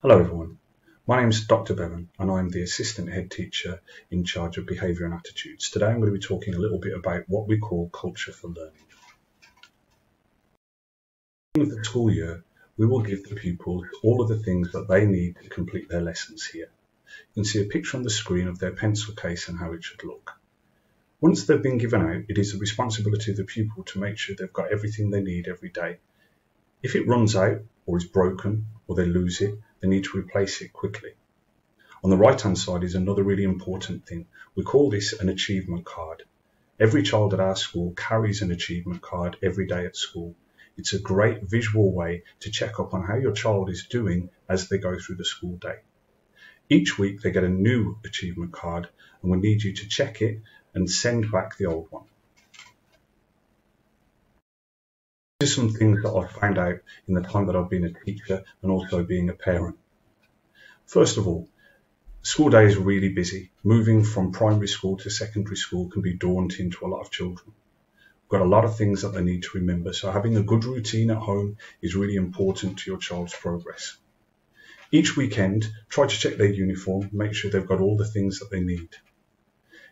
Hello everyone, my name is Dr Bevan and I'm the Assistant Head Teacher in charge of Behaviour and Attitudes. Today I'm going to be talking a little bit about what we call culture for learning. At the beginning of the school year, we will give the pupils all of the things that they need to complete their lessons here. You can see a picture on the screen of their pencil case and how it should look. Once they've been given out, it is the responsibility of the pupil to make sure they've got everything they need every day. If it runs out or is broken or they lose it, they need to replace it quickly. On the right hand side is another really important thing. We call this an achievement card. Every child at our school carries an achievement card every day at school. It's a great visual way to check up on how your child is doing as they go through the school day. Each week they get a new achievement card and we need you to check it and send back the old one. Are some things that I've found out in the time that I've been a teacher and also being a parent. First of all, school day is really busy. Moving from primary school to secondary school can be daunting to a lot of children. We've got a lot of things that they need to remember, so having a good routine at home is really important to your child's progress. Each weekend, try to check their uniform, make sure they've got all the things that they need.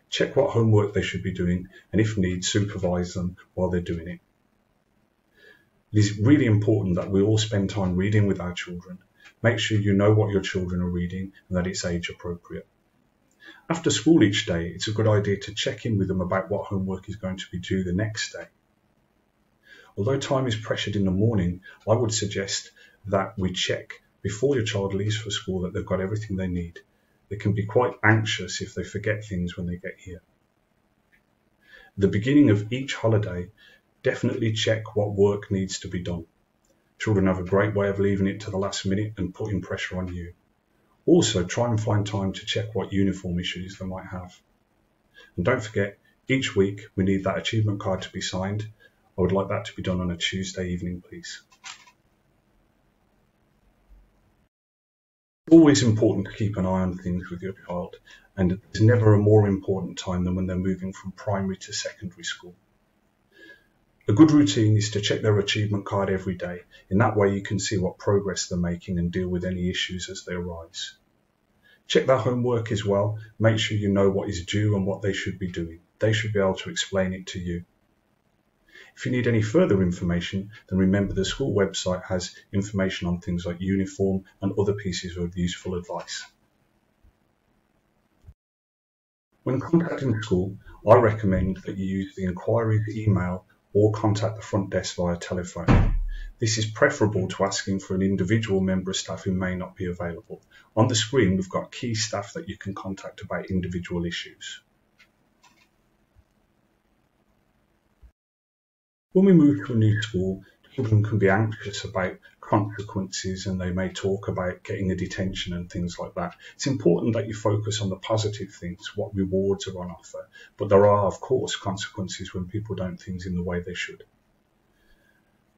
Check what homework they should be doing, and if need, supervise them while they're doing it. It is really important that we all spend time reading with our children. Make sure you know what your children are reading and that it's age appropriate. After school each day, it's a good idea to check in with them about what homework is going to be due the next day. Although time is pressured in the morning, I would suggest that we check before your child leaves for school that they've got everything they need. They can be quite anxious if they forget things when they get here. At the beginning of each holiday, definitely check what work needs to be done. Children have a great way of leaving it to the last minute and putting pressure on you. Also, try and find time to check what uniform issues they might have. And don't forget, each week we need that achievement card to be signed. I would like that to be done on a Tuesday evening, please. always important to keep an eye on things with your child, and there's never a more important time than when they're moving from primary to secondary school. A good routine is to check their achievement card every day. In that way, you can see what progress they're making and deal with any issues as they arise. Check their homework as well. Make sure you know what is due and what they should be doing. They should be able to explain it to you. If you need any further information, then remember the school website has information on things like uniform and other pieces of useful advice. When contacting the school, I recommend that you use the inquiries email or contact the front desk via telephone. This is preferable to asking for an individual member of staff who may not be available. On the screen, we've got key staff that you can contact about individual issues. When we move to a new school, children can be anxious about consequences and they may talk about getting a detention and things like that. It's important that you focus on the positive things, what rewards are on offer. But there are, of course, consequences when people don't things in the way they should.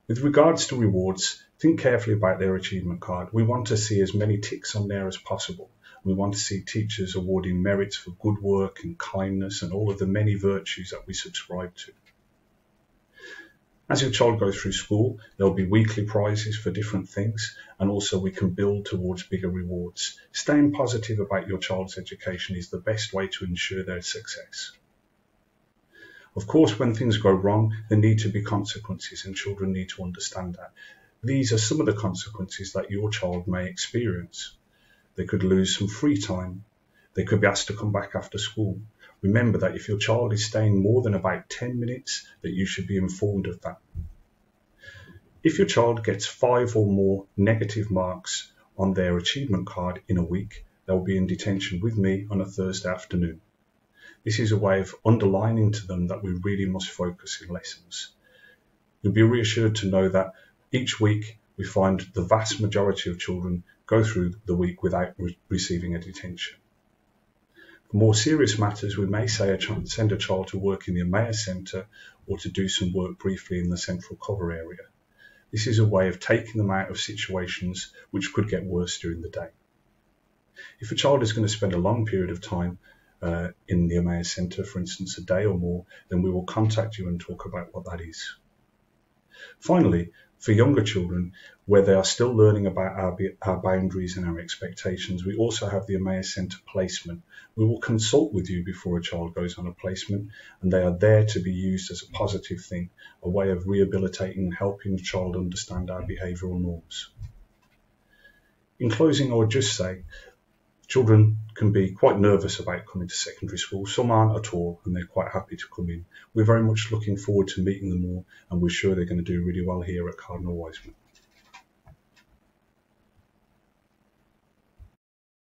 With regards to rewards, think carefully about their achievement card. We want to see as many ticks on there as possible. We want to see teachers awarding merits for good work and kindness and all of the many virtues that we subscribe to. As your child goes through school, there'll be weekly prizes for different things, and also we can build towards bigger rewards. Staying positive about your child's education is the best way to ensure their success. Of course, when things go wrong, there need to be consequences, and children need to understand that. These are some of the consequences that your child may experience. They could lose some free time. They could be asked to come back after school. Remember that if your child is staying more than about 10 minutes, that you should be informed of that. If your child gets five or more negative marks on their achievement card in a week, they'll be in detention with me on a Thursday afternoon. This is a way of underlining to them that we really must focus in lessons. You'll be reassured to know that each week we find the vast majority of children go through the week without re receiving a detention. For more serious matters, we may say a send a child to work in the Emmaus Centre or to do some work briefly in the central cover area. This is a way of taking them out of situations which could get worse during the day. If a child is going to spend a long period of time uh, in the Emmaus Centre, for instance, a day or more, then we will contact you and talk about what that is. Finally, for younger children, where they are still learning about our, our boundaries and our expectations. We also have the Emmaus Centre placement. We will consult with you before a child goes on a placement, and they are there to be used as a positive thing, a way of rehabilitating and helping the child understand our behavioural norms. In closing, I would just say children can be quite nervous about coming to secondary school. Some aren't at all, and they're quite happy to come in. We're very much looking forward to meeting them all, and we're sure they're going to do really well here at Cardinal Wiseman.